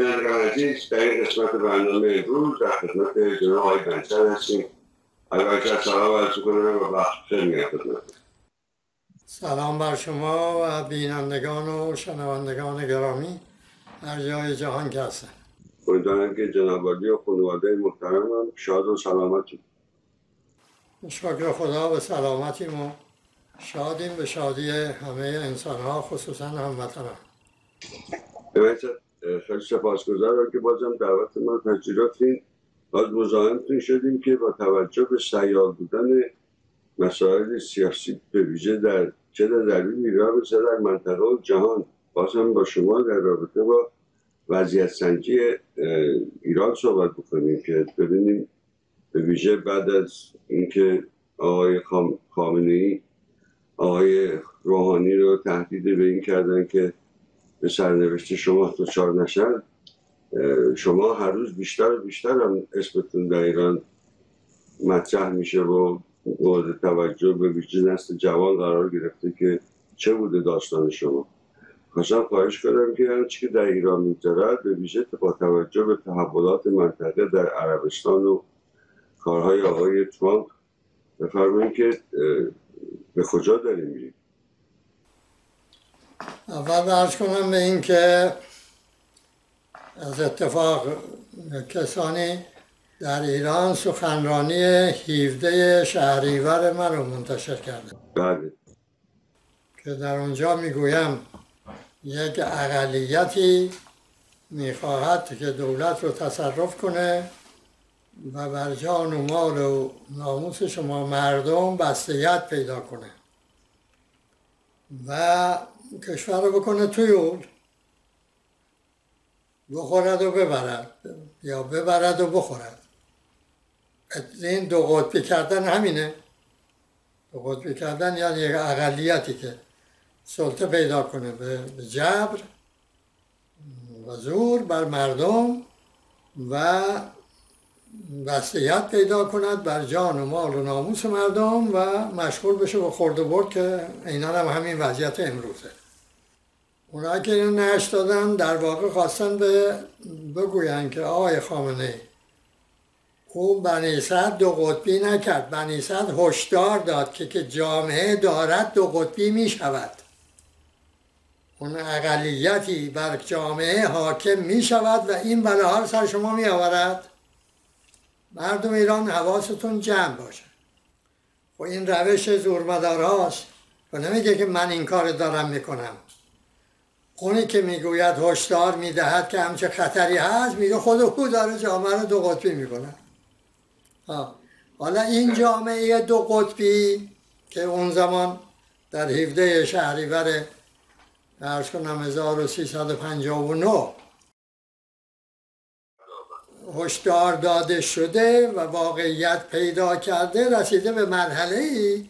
بینندگان عزیز در این قسمت برنامه امروز در خدمت جناب آقای بنچر هستیم آقای بنچر سلام عرض کنم و وقت خدمت سلام بر شما و بینندگان و شنوندگان گرامی در جای جهان که هستن امیدوارم که جناب عالی و خانواده محترمم شاد و سلامتی. شکر خدا به سلامتیم و شادیم به شادی همه انسان ها خصوصا هموطنان. ببینید خیلی سپاسگزارم که بازم دعوت ما پذیرفتین. باز مزاحمتون شدیم که با توجه به سیال بودن مسائل سیاسی به ویژه در چه در ایران چه در منطقه و جهان باز هم با شما در رابطه با وضعیت سنجی ایران صحبت بکنیم که ببینیم به ویژه بعد از اینکه آقای خامنه ای آقای روحانی رو تهدید به این کردن که به سرنوشت شما دچار نشن شما هر روز بیشتر و بیشتر هم اسمتون در ایران مطرح میشه و مورد توجه به ویژه نسل جوان قرار گرفته که چه بوده داستان شما. خواستم خواهش کنم که هرچی که در ایران میگذرد به ویژه با توجه به تحولات منطقه در عربستان و کارهای آقای ترامپ بفرمایید که به کجا داریم میریم؟ اول ارز کنم به این که از اتفاق کسانی در ایران سخنرانی 17 شهریور من رو منتشر کرده. بله. که در اونجا می‌گویم یک اقلیتی می‌خواهد که دولت رو تصرف کنه و بر جان و مال و ناموس شما مردم بستیت پیدا کنه. و کشور رو بکنه توی اون بخورد و ببرد. یا ببرد و بخورد. این دو قطبی کردن همینه. دو قطبی کردن یعنی یک اقلیتی که سلطه پیدا کنه به جبر و زور بر مردم و وسیعت پیدا کند بر جان و مال و ناموس مردم و مشغول بشه به خورد و برد که اینا هم همین وضعیت امروزه. اونایی که اینو نش دادن در واقع خواستن به بگوین که آقای خامنه او بنی دو قطبی نکرد. بنی هشدار داد که که جامعه دارد دو قطبی می شود اون اقلیتی بر جامعه حاکم می شود و این بلاها سر شما می آورد مردم ایران حواستون جمع باشه. و این روش زورمدار هاست و نمیگه که من این کار دارم می‌کنم. اونی که می‌گوید هشدار می‌دهد که همچه خطری هست میگه خود او داره جامعه رو دو قطبی می‌کنه. حالا این جامعه دو قطبی که اون زمان در 17 شهریور ارز کنم 1359 هشدار داده شده و واقعیت پیدا کرده رسیده به مرحله ای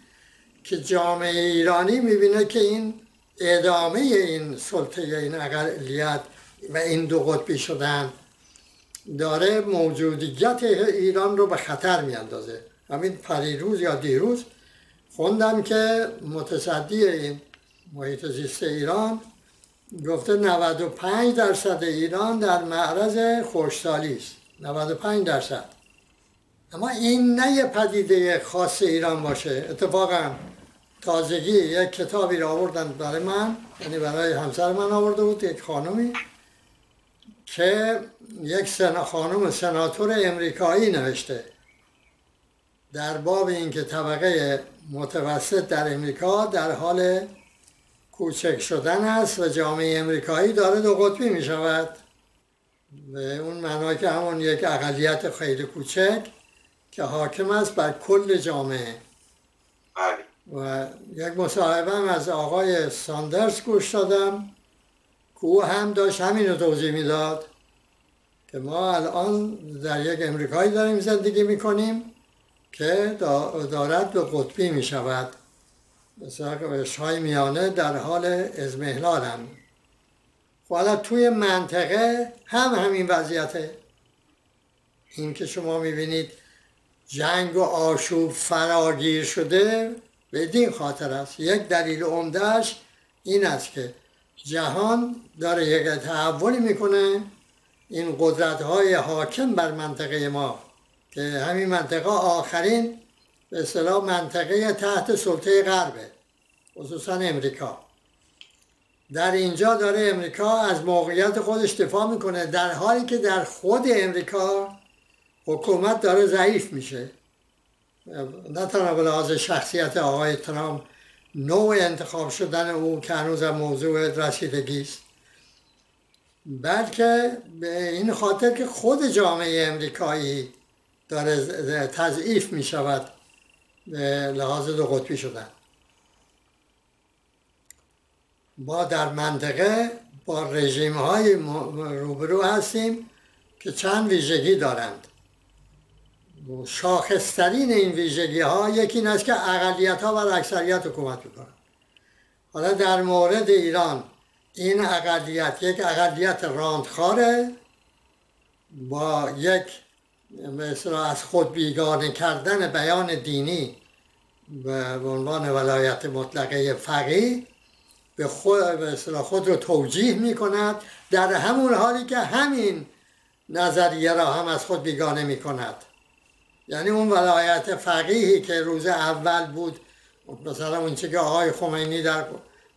که جامعه ایرانی می‌بینه که این ادامه این سلطه این اقلیت و این دو قطبی شدن داره موجودیت ایران رو به خطر میاندازه. همین پریروز یا دیروز خوندم که متصدی این محیط زیست ایران گفته 95 درصد ایران در معرض خوشحالی است. 95 درصد. اما این نه پدیده خاص ایران باشه. اتفاقا تازگی یک کتابی را آوردن برای من یعنی برای همسر من آورده بود یک خانمی که یک سن خانم سناتور امریکایی نوشته. در باب اینکه طبقه متوسط در امریکا در حال کوچک شدن است و جامعه امریکایی داره دو قطبی می شود به اون معنا که همون یک اقلیت خیلی کوچک که حاکم است بر کل جامعه. بله. و یک مصاحبه هم از آقای ساندرس گوش دادم که او هم داشت همین رو توضیح می‌داد که ما الان در یک امریکایی داریم زندگی می‌کنیم که دارد به قطبی می شود مثلا های میانه در حال ازمهلال هم حالا توی منطقه هم همین وضعیته. این که شما می‌بینید جنگ و آشوب فراگیر شده بدین خاطر است. یک دلیل عمدهش این است که جهان داره یک تحولی می‌کنه. این قدرت های حاکم بر منطقه ما که همین منطقه آخرین به اصطلاح منطقه تحت سلطه غربه خصوصا امریکا. در اینجا داره امریکا از موقعیت خودش دفاع می‌کنه. در حالی که در خود امریکا حکومت داره ضعیف میشه. نه تنها به لحاظ شخصیت آقای ترامپ نوع انتخاب شدن او که هنوز موضوع رسیدگی است بلکه به این خاطر که خود جامعه امریکایی داره تضعیف می شود لحاظ دو قطبی شدن. ما در منطقه با رژیم های روبرو هستیم که چند ویژگی دارند. شاخصترین این ویژگی ها یکی این است که اقلیت ها بر اکثریت حکومت می‌کنند. حالا در مورد ایران این اقلیت یک اقلیت راندخاره با یک مثلا از خود بیگانه کردن بیان دینی به عنوان ولایت مطلقه فقیه به خود, به خود رو توجیه می کند در همون حالی که همین نظریه را هم از خود بیگانه می کند یعنی اون ولایت فقیهی که روز اول بود مثلا اون که آقای خمینی در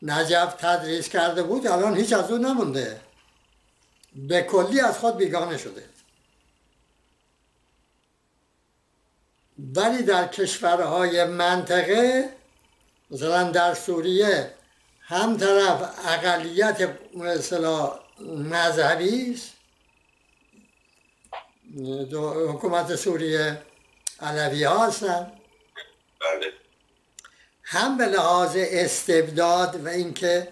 نجف تدریس کرده بود الان هیچ از اون نمونده. به کلی از خود بیگانه شده. ولی در کشورهای منطقه مثلا در سوریه هم طرف اقلیت مثلا مذهبی است. حکومت سوریه علوی هستن. بله. هم به لحاظ استبداد و اینکه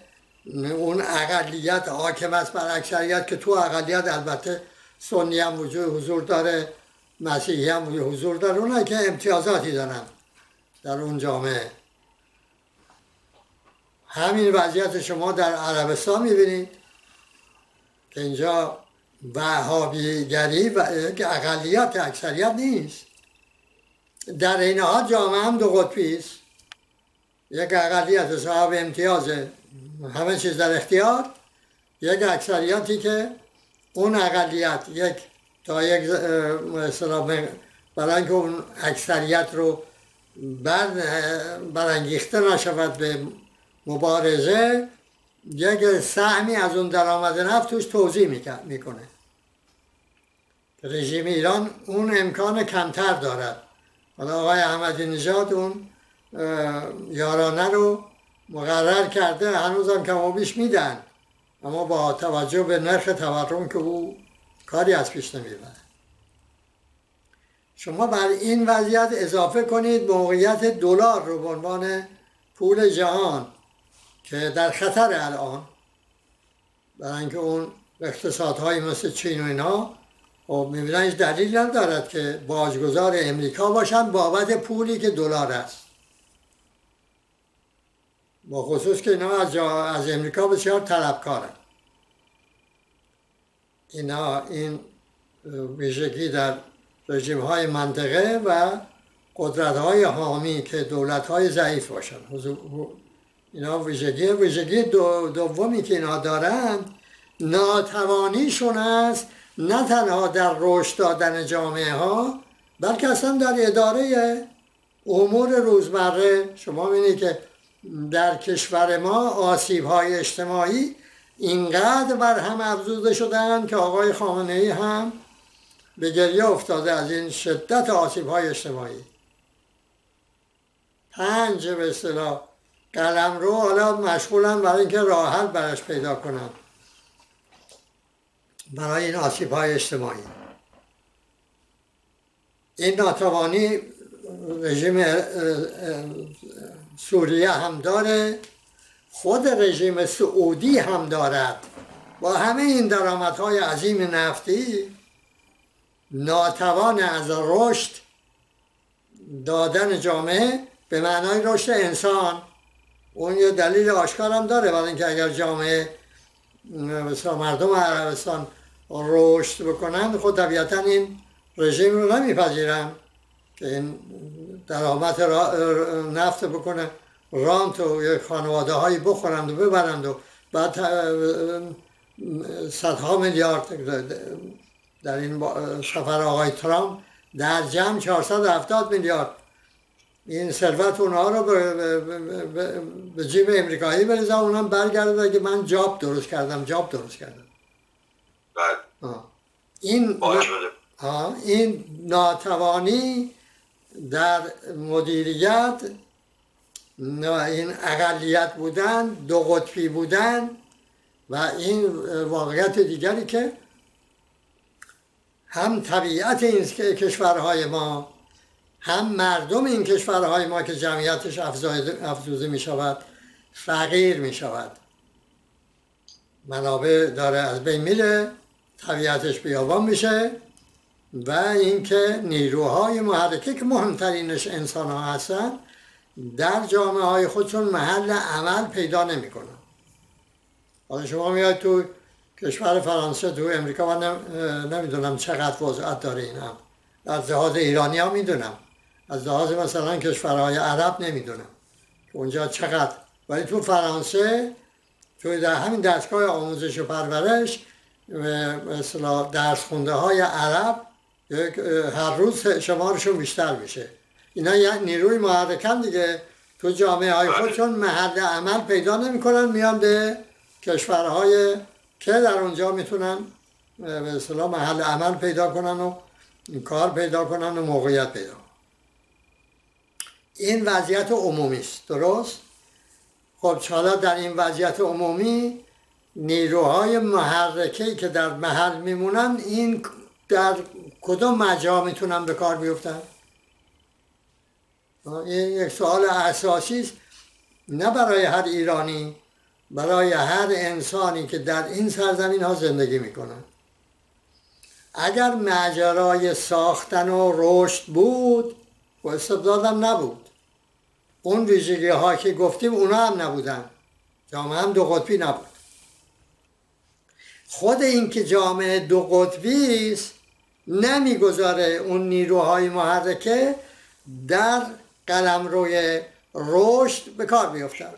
اون اقلیت حاکم است بر اکثریت که تو اقلیت البته سنی هم وجود حضور داره مسیحی هم حضور داره اونایی که امتیازاتی دارن در اون جامعه. همین وضعیت شما در عربستان می‌بینید که اینجا وهابیگری و اقلیت اکثریت نیست. در این حال جامعه هم دو قطبی است. یک اقلیت صاحب امتیازه همه چیز در اختیار یک اکثریتی که اون اقلیت یک تا یک برای اینکه اون اکثریت رو بر برانگیخته نشود به مبارزه یک سهمی از اون درآمد نفت توش توضیح می‌کنه. رژیم ایران اون امکان کمتر دارد. حالا آقای احمدی نژاد اون یارانه رو مقرر کرده هنوزم کم و بیش میدن. اما با توجه به نرخ تورم که او کاری از پیش نمی‌بره. شما بر این وضعیت اضافه کنید موقعیت دلار رو به عنوان پول جهان. که در خطر الان برای اینکه اون اقتصادهایی مثل چین و اینا خب می‌بینن هیچ دلیل ندارد که باجگذار امریکا باشن بابت پولی که دلار است. با خصوص که اینا از, از امریکا بسیار طلبکارن. اینا این ویژگی در رژیم های منطقه و قدرت های حامی که دولت های ضعیف باشن. اینا ویژگی ویژگی دومی که اینا دارند ناتوانیشون است نه تنها در رشد دادن جامعه ها بلکه اصلا در اداره امور روزمره. شما می‌بینید که در کشور ما آسیب های اجتماعی اینقدر بر هم افزوده شدن که آقای خامنه ای هم به گریه افتاده از این شدت آسیب های اجتماعی. پنج به قلم رو حالا مشغولم برای اینکه راحت برش پیدا کنم. برای این آسیب های اجتماعی. این ناتوانی رژیم سوریه هم داره. خود رژیم سعودی هم دارد با همه این درآمدهای عظیم نفتی ناتوان از رشد دادن جامعه به معنای رشد انسان. اون یه دلیل آشکار هم داره برای اینکه اگر جامعه مردم عربستان رشد بکنن خود طبیعتا این رژیم رو نمیپذیرن که این درآمد نفت بکنه رانت و یک خانواده هایی بخورند و ببرند و بعد صدها میلیارد در این سفر آقای ترامپ در جمع 470 میلیارد این ثروت اونها رو به, جیب امریکایی بریزم اونم برگرده که من جاب درست کردم جاب درست کردم. بله. این این ناتوانی در مدیریت این اقلیت بودن دو قطبی بودن و این واقعیت دیگری که هم طبیعت این کشورهای ما هم مردم این کشورهای ما که جمعیتش افزوده می شود فقیر می شود. منابع داره از بین میره طبیعتش بیابان میشه و اینکه نیروهای محرکه که مهمترینش انسان ها هستن در جامعه های خودشون محل عمل پیدا نمی‌کنن. حالا شما میاد تو کشور فرانسه تو امریکا من نمی‌دونم چقدر وضعیت داره این از لحاظ ایرانی ها می‌دونم. از لحاظ مثلا کشورهای عرب نمی‌دونم. اونجا چقدر؟ ولی تو فرانسه توی در همین دستگاه آموزش و پرورش مثلا درس خونده های عرب هر روز شمارشون بیشتر میشه. اینا یک نیروی محرکن دیگه. تو جامعه های بله. خودشون محل عمل پیدا نمی‌کنن میان به کشورهای که در اونجا می‌تونن به اصطلاح محل عمل پیدا کنن و کار پیدا کنن و موقعیت پیدا کنن. این وضعیت عمومی است. درست؟ خب حالا در این وضعیت عمومی نیروهای محرکه که در محل میمونن این در کدام مجا می‌تونن به کار بیفتن؟ این یک سوال اساسی است. نه برای هر ایرانی برای هر انسانی که در این سرزمین ها زندگی می‌کنن. اگر مجرای ساختن و رشد بود و استبدادم نبود. اون ویژگی ها که گفتیم اونا هم نبودن. جامعه هم دو قطبی نبود. خود این که جامعه دو قطبی است نمی‌گذاره اون نیروهای محرکه در قلم روی رشد به کار بیفتن.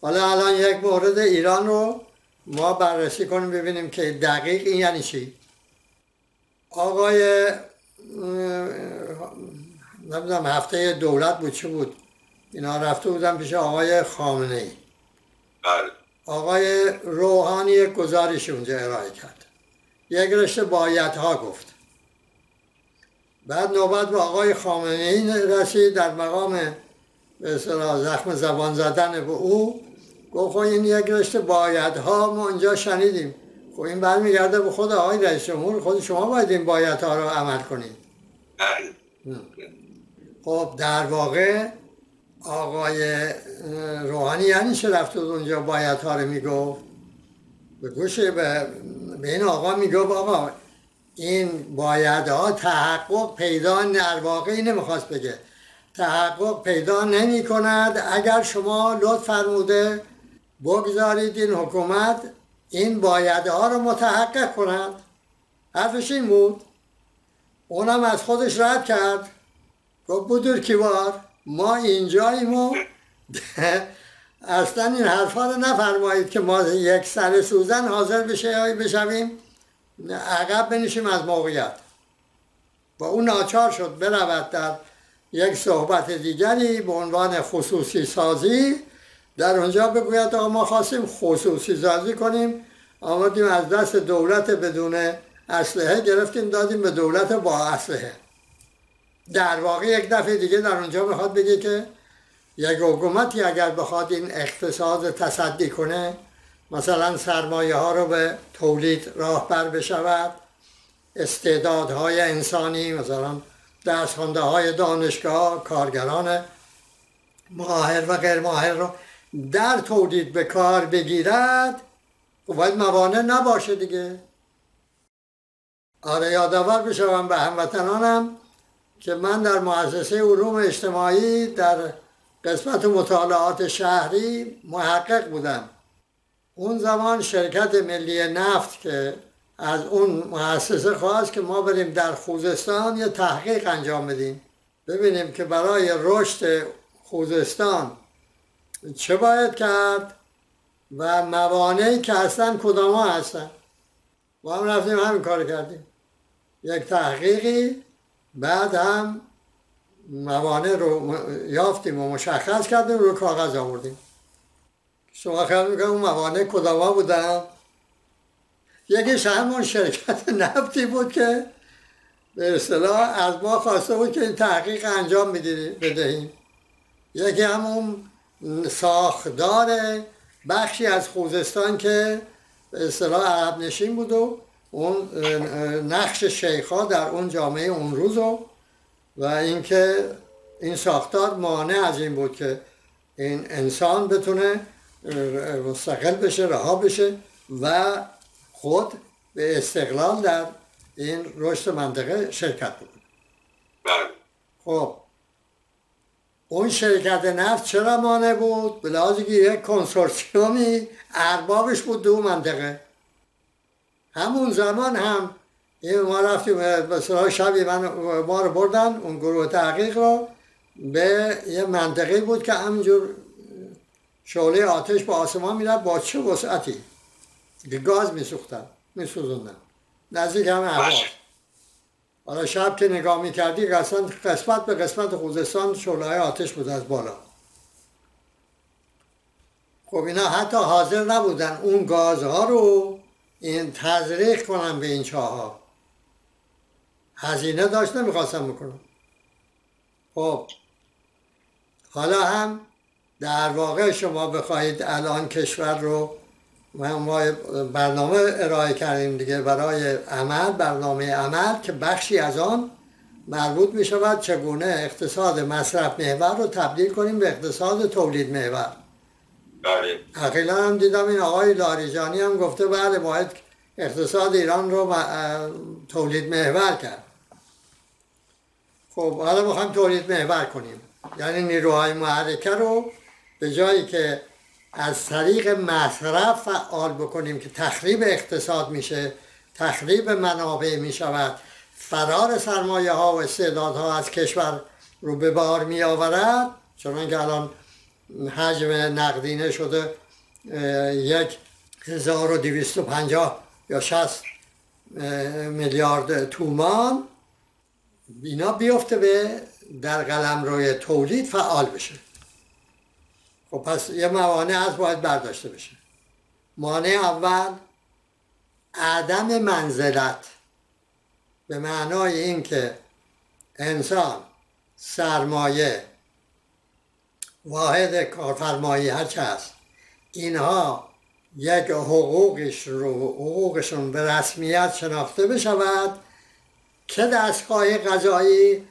حالا الان یک مورد ایران رو ما بررسی کنیم ببینیم که دقیق این یعنی چی. آقای نمی‌دونم هفته دولت بود چه بود؟ اینا رفته بودن پیش آقای خامنه ای بله. آقای روحانی یک گزارش اونجا ارائه کرد. یک رشته ها گفت. بعد نوبت به آقای خامنه ای رسید در مقام به زخم زبان زدن به او. گفت خب این یک رشته ها ما اونجا شنیدیم. خب این برمیگرده به خود آقای رئیس جمهور خود شما باید این ها رو عمل کنید. بله. خب در واقع آقای روحانی یعنی چه رفت اونجا باید ها رو می‌گفت؟ به گوش به, به این آقا می‌گفت آقا این ها تحقق پیدا در واقعی نمی‌خواست بگه. تحقق پیدا نمی کند اگر شما لطف فرموده بگذارید این حکومت این ها رو متحقق کند. حرفش این بود. اونم از خودش رد کرد. گفت بودور کیوار ما اینجاییم و اصلا این حرفا رو نفرمایید که ما یک سر سوزن حاضر بشه بشویم عقب بنشیم از موقعیت و اون ناچار شد برود در یک صحبت دیگری به عنوان خصوصی سازی در اونجا بگوید آقا ما خواستیم خصوصی سازی کنیم آمدیم از دست دولت بدون اسلحه گرفتیم دادیم به دولت با اسلحه در واقع یک دفعه دیگه در اونجا بخواد بگه که یک حکومتی اگر بخواد این اقتصاد تصدی کنه مثلا سرمایه ها رو به تولید راهبر بشود استعدادهای انسانی مثلا درسخونده های دانشگاه کارگران ماهر و غیر ماهر رو در تولید به کار بگیرد و باید موانع نباشه دیگه. آره یادآور بشوم به هموطنانم که من در مؤسسه علوم اجتماعی در قسمت مطالعات شهری محقق بودم. اون زمان شرکت ملی نفت که از اون مؤسسه خواست که ما بریم در خوزستان یه تحقیق انجام بدیم. ببینیم که برای رشد خوزستان چه باید کرد و موانعی که هستن کدام هستن. ما هم رفتیم همین کار کردیم. یک تحقیقی بعد هم موانع رو یافتیم و مشخص کردیم رو کاغذ آوردیم. شما خیال می‌کنم اون موانع کدام بودن؟ یکیش همون شرکت نفتی بود که به اصطلاح از ما خواسته بود که این تحقیق انجام بدهیم. یکی همون ساختار بخشی از خوزستان که به اصطلاح عرب نشین بود و اون نقش شیخا در اون جامعه اون روز و اینکه این ساختار مانع از این بود که این انسان بتونه مستقل بشه رها بشه و خود به استقلال در این رشد منطقه شرکت بود بله. خب. اون شرکت نفت چرا مانع بود؟ به لحاظی که یک کنسورسیومی اربابش بود دو منطقه. همون زمان هم این ما رفتیم به شبی من ما رو بردن اون گروه تحقیق رو به یه منطقه بود که همینجور شعله آتش با آسمان میرد با چه وسعتی؟ گاز میسوختن میسوزوندن. نزدیک همه احواز حالا شب که نگاه می‌کردی قسمت, قسمت به قسمت خوزستان شعله آتش بود از بالا. خب اینا حتی حاضر نبودن اون گازها رو این تزریق کنن به این چاه ها هزینه داشت نمی‌خواستم بکنم. خب. حالا هم در واقع شما بخواهید الان کشور رو ما برنامه ارائه کردیم دیگه برای عمل برنامه عمل که بخشی از آن مربوط می شود چگونه اقتصاد مصرف محور رو تبدیل کنیم به اقتصاد تولید محور. بله. اخیلا هم دیدم این آقای لاریجانی هم گفته بله باید اقتصاد ایران رو تولید محور کرد. خب حالا می‌خوایم تولید محور کنیم. یعنی نیروهای محرکه رو به جایی که از طریق مصرف فعال بکنیم که تخریب اقتصاد میشه تخریب منابع می‌شود فرار سرمایه ها و استعدادها از کشور رو به بار می آورد چون که الان حجم نقدینه شده یک هزار و دویست و پنجاه یا شست میلیارد تومان. اینا بیفته به در قلم روی تولید فعال بشه. خب پس یه موانع از باید برداشته بشه. مانع اول عدم منزلت. به معنای اینکه انسان سرمایه واحد کارفرمایی هرچه هست. اینها یک حقوقش رو حقوقشون به رسمیت شناخته بشود که دستگاه قضایی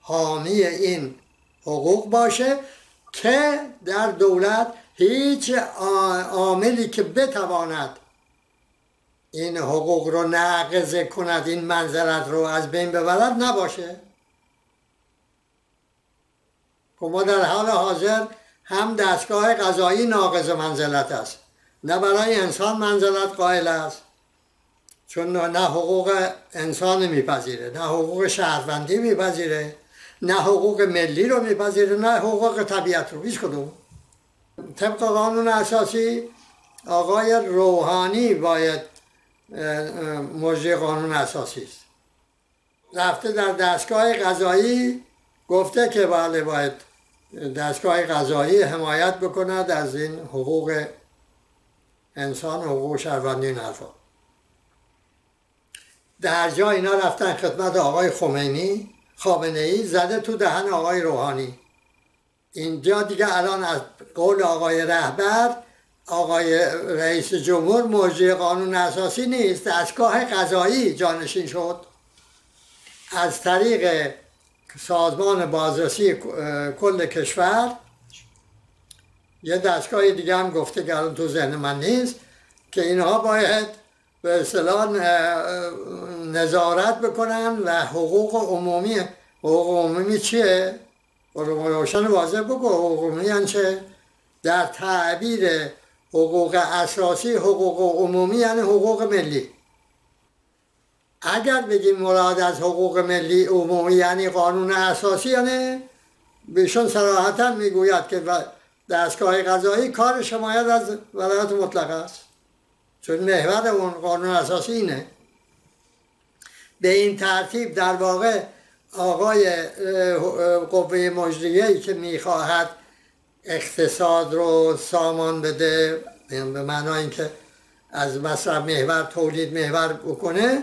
حامی این حقوق باشه که در دولت هیچ عاملی که بتواند این حقوق رو نقض کند این منظرت رو از بین ببرد نباشه. خب ما در حال حاضر هم دستگاه قضایی ناقض منزلت است. نه برای انسان منزلت قائل است. چون نه حقوق انسان میپذیره نه حقوق شهروندی میپذیره نه حقوق ملی رو میپذیره نه حقوق طبیعت رو. هیچ کدوم. طبق قانون اساسی آقای روحانی باید مجری قانون اساسی است. رفته در دستگاه قضایی گفته که بله باید دستگاه قضایی حمایت بکند از این حقوق انسان حقوق شهروندی این حرفا. در جا اینا رفتن خدمت آقای خمینی خامنه ای زده تو دهن آقای روحانی. اینجا دیگه الان از قول آقای رهبر آقای رئیس جمهور موجه قانون اساسی نیست دستگاه قضایی جانشین شد. از طریق سازمان بازرسی کل کشور یه دستگاه دیگه هم گفته که الان تو ذهن من نیست که اینها باید به اصطلاح نظارت بکنن و حقوق عمومی حقوق عمومی چیه؟ روشن واضح بگو حقوق عمومی یعنی چه؟ در تعبیر حقوق اساسی حقوق عمومی یعنی حقوق ملی اگر بگیم مراد از حقوق ملی عمومی یعنی قانون اساسی یعنی بهشون صراحتا می‌گوید که دستگاه قضایی کار شمایت از ولایت مطلقه است. چون محور اون قانون اساسی اینه. به این ترتیب در واقع آقای قوه مجریه که می‌خواهد اقتصاد رو سامان بده به معنای اینکه از مصرف محور تولید محور بکنه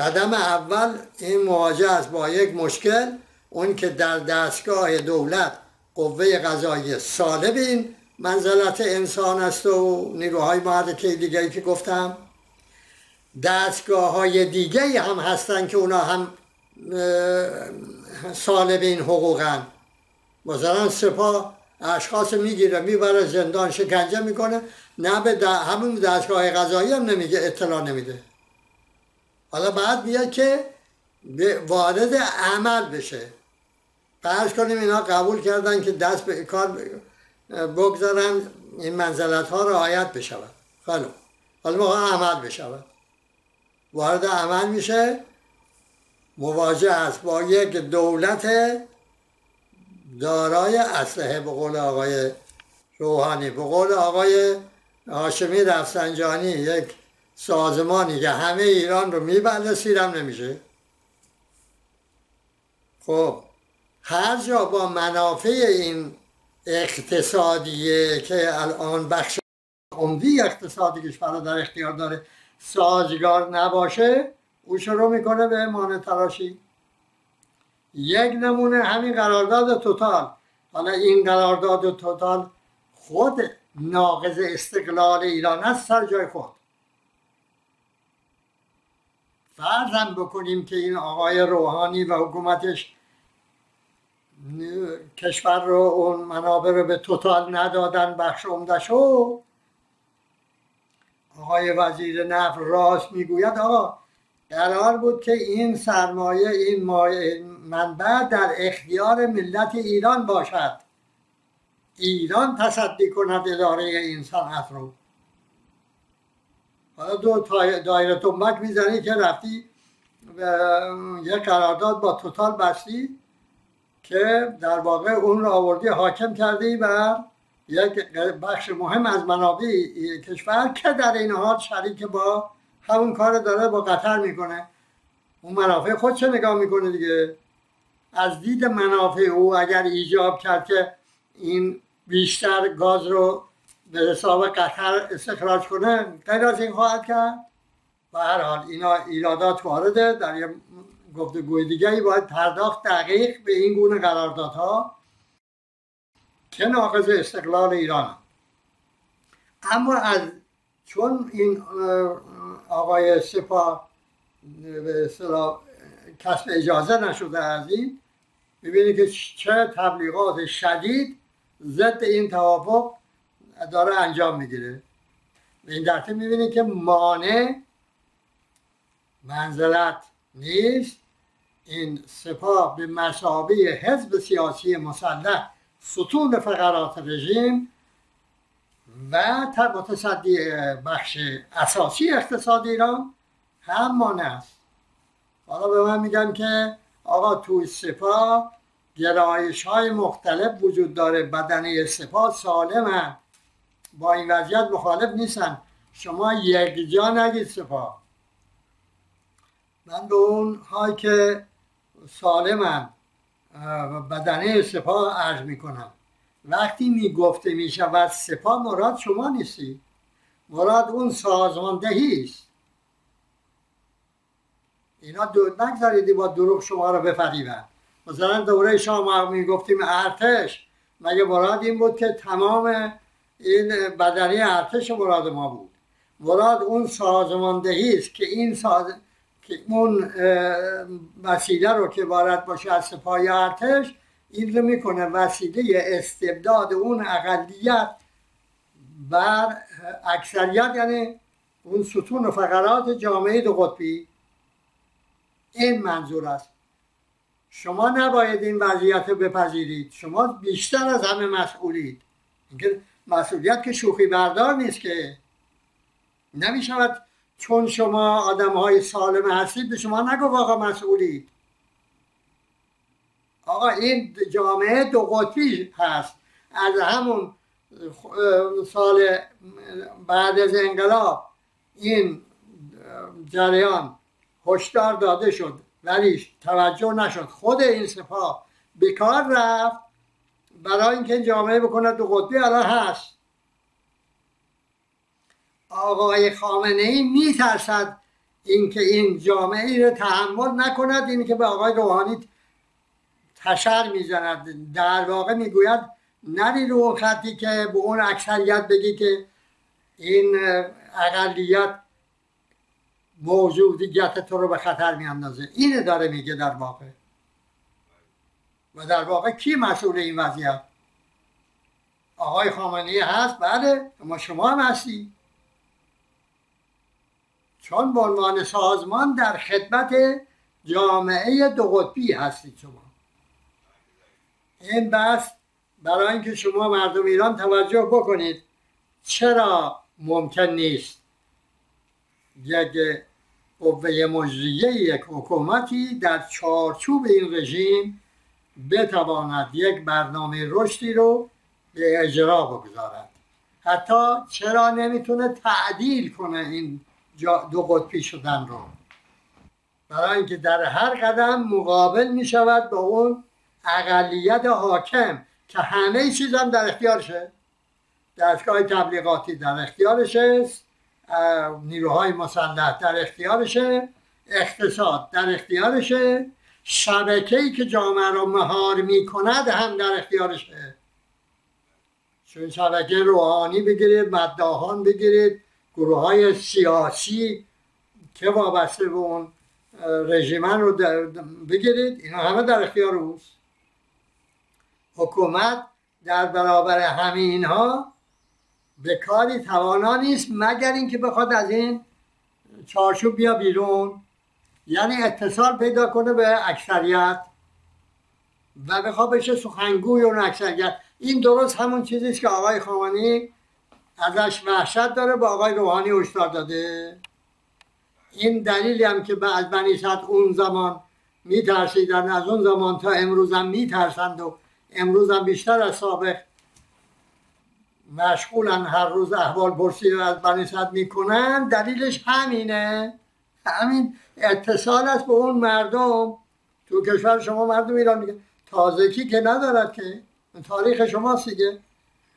قدم اول این مواجه است با یک مشکل اون که در دستگاه دولت قوه قضایی سالب این منزلت انسان است و نیروهای محرکه دیگری که گفتم. دستگاه های دیگه هم هستن که اونا هم سالب این حقوقن. مثلا سپاه اشخاص می‌گیره می‌بره زندان شکنجه می‌کنه نه به همون دستگاه قضایی هم نمیگه اطلاع نمیده. حالا بعد بیاد که وارد عمل بشه. فرض کنیم اینا قبول کردن که دست به کار بگذارن این منزلت ها رعایت بشود. خلو حالا موقع عمل بشود. وارد عمل میشه. مواجه است با یک دولت دارای اسلحه به قول آقای روحانی به قول آقای هاشمی رفسنجانی یک سازمانی که همه ایران رو میبنده سیرم نمیشه. خب هر جا با منافع این اقتصادیه که الان بخش عمدی اقتصادی کشور در اختیار داره سازگار نباشه او شروع می‌کنه به مانع تراشی یک نمونه همین قرارداد توتال. حالا این قرارداد توتال خود ناقض استقلال ایران است سر جای خود. فرضم بکنیم که این آقای روحانی و حکومتش کشور رو اون منابع رو به توتال ندادن بخش شو آقای وزیر نفت راست می‌گوید آقا قرار بود که این سرمایه این منبع در اختیار ملت ایران باشد. ایران تصدی کند اداره این صنعت رو. حالا دو دایره تنبک می‌زنی که رفتی یه قرارداد با توتال بستی که در واقع اون رو آوردی حاکم کردی و یک بخش مهم از منابع کشور که در این حال شریک با همون کار داره با قطر می‌کنه. اون منافع خود چه نگاه می‌کنه دیگه. از دید منافع او اگر ایجاب کرد که این بیشتر گاز رو به حساب قطر استخراج کنه غیر از این خواهد کرد. و هر حال اینا ایرادات وارده در یه گفتگوی دیگری باید پرداخت دقیق به این گونه قراردادها که ناقض استقلال ایران اما از چون این آقای سپاه به اصطلاح کسب اجازه نشده از این می‌بینید که چه تبلیغات شدید ضد این توافق داره انجام می‌گیره این درته می‌بینید که مانع منزلت نیست. این سپاه به مسابه حزب سیاسی مسلح ستون فقرات رژیم و متصدی بخش اساسی اقتصاد ایران هم مانع است. حالا به من میگن که آقا توی سپاه گرایش های مختلف وجود داره. بدنه سپاه سالم با این وضعیت مخالف نیستن. شما یک جا نگید سپاه. من به اون های که سالمن بدنه سپاه عرض می‌کنم. وقتی می‌گفته می‌شود سپاه مراد شما نیستی. مراد اون سازماندهی است. اینا دو نگذاریدی با دروغ شما رو بفریبن مثلا دوره شما می‌گفتیم ارتش. مگه مراد این بود که تمام این بدنی ارتش مراد ما بود. مراد اون سازماندهی است که این ساز که اون وسیله رو که وارد باشه از سپاه ارتش این رو می‌کنه وسیله استبداد اون اقلیت بر اکثریت یعنی اون ستون و فقرات جامعه دو قطبی. این منظور است. شما نباید این وضعیت رو بپذیرید. شما بیشتر از همه مسئولید. اینکه مسئولیت که شوخی بردار نیست که نمی‌شود. چون شما آدم های سالم هستید به شما نگو آقا مسئولید. آقا این جامعه دو قطبی هست. از همون سال بعد از انقلاب این جریان هشدار داده شد ولی توجه نشد. خود این سپاه بیکار رفت. برای اینکه جامعه بکنه دو قطبی الان هست آقای خامنه ای میترسد اینکه این جامعه ای رو تحمل نکند این که به آقای روحانی تشر می‌زند. در واقع می‌گوید نری رو اون خطی که به اون اکثریت بگی که این اقلیت موجودیت تو رو به خطر میاندازه. اینه داره میگه در واقع. و در واقع کی مسئول این وضعیت؟ آقای خامنه‌ای هست؟ بله. ما شما هم هستی. چون به عنوان سازمان در خدمت جامعه دو قطبی هستید شما. این بس برای اینکه شما مردم ایران توجه بکنید چرا ممکن نیست یک قوه مجریه یک حکومتی در چارچوب این رژیم بتواند یک برنامه رشدی رو به اجرا بگذارد. حتی چرا نمی‌تونه تعدیل کنه این دو قطبی شدن رو؟ برای اینکه در هر قدم مقابل می شود با اون اقلیت حاکم که همه چیز هم در اختیارشه دستگاه تبلیغاتی در اختیارشه نیروهای مسلح در اختیارشه اقتصاد در اختیارشه شبکه‌ای که جامعه رو مهار می کند هم در اختیارشه. چون شبکه روحانی بگیرید مداهان بگیرید گروه های سیاسی که وابسته به اون رژیمن رو بگیرید اینا همه در اختیار اوست. حکومت در برابر همین ها به کاری توانا نیست مگر اینکه بخواد از این چارچوب بیا بیرون. یعنی اتصال پیدا کنه به اکثریت و بخواد بشه سخنگوی اون اکثریت. این درست همون چیزیست که آقای خامنه‌ای ازش وحشت داره با آقای روحانی هشدار داده. این دلیلی هم که از بنی اون زمان میترسیدن از اون زمان تا امروز هم میترسند و امروز هم بیشتر از سابق مشغولن هر روز احوال پرسی رو از بنی می‌کنن. دلیلش همینه. همین اتصال است به اون مردم. تو کشور شما مردم ایران میگه. تازگی که ندارد که. تاریخ شما دیگه.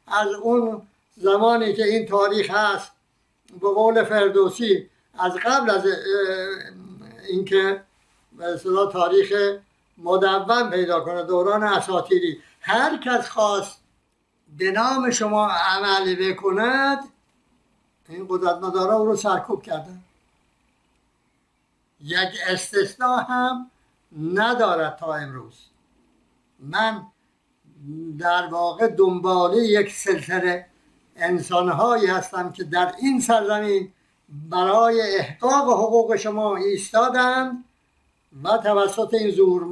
از اون زمانی که این تاریخ هست به قول فردوسی از قبل از اینکه به تاریخ مدون پیدا کنه دوران اساتیری هر کس خواست به نام شما عمل بکند این قدرت مدارا او رو سرکوب کردن یک استثناء هم ندارد تا امروز. من در واقع دنباله یک سلسله انسانهایی هستم که در این سرزمین برای احقاق حقوق شما ایستادند و توسط این زور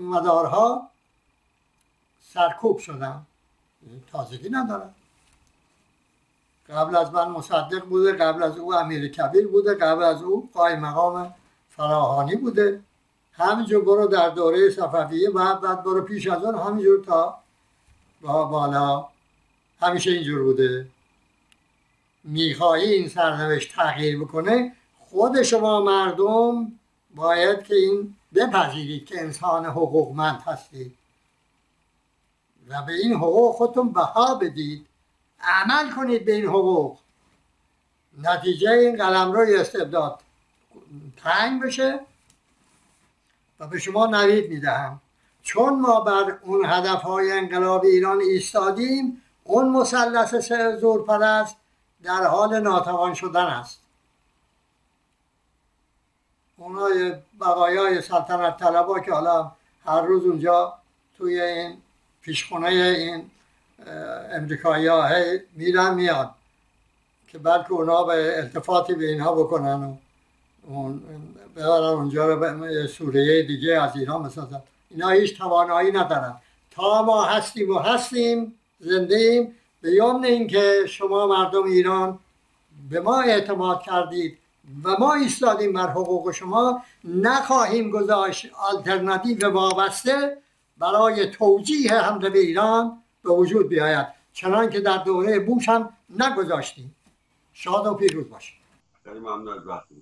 مدارها سرکوب شدن تازگی ندارم. قبل از من مصدق بوده قبل از او امیر کبیر بوده قبل از او قای مقام فراهانی بوده. همینجور برو در دوره صفویه و بعد برو پیش از اون همینجور تا بالا. همیشه اینجور بوده. می‌خواهی این سرنوشت تغییر بکنه خود شما مردم باید که این بپذیرید که انسان حقوقمند هستید و به این حقوق خودتون بها بدید. عمل کنید به این حقوق. نتیجه این قلم روی استبداد تنگ بشه و به شما نوید می‌دهم. چون ما بر اون هدف های انقلاب ایران ایستادیم اون مثلث زورپرست در حال ناتوان شدن است. اونای بقایای سلطنت طلبا که حالا هر روز اونجا توی این پیشخونه این امریکایی ها میرن میاد که بلکه اونا به التفاتی به اینها بکنن و اون ببرن اونجا رو به سوریه دیگه از ایران بسازن. اینا هیچ توانایی ندارن. تا ما هستیم و هستیم زنده ایم به یمن اینکه شما مردم ایران به ما اعتماد کردید و ما ایستادیم بر حقوق شما نخواهیم گذاشت آلترناتیو وابسته برای توجیه حمله به ایران به وجود بیاید. چنان که در دوره بوش هم نگذاشتیم. شاد و پیروز باشید. خیلی ممنون از وقتی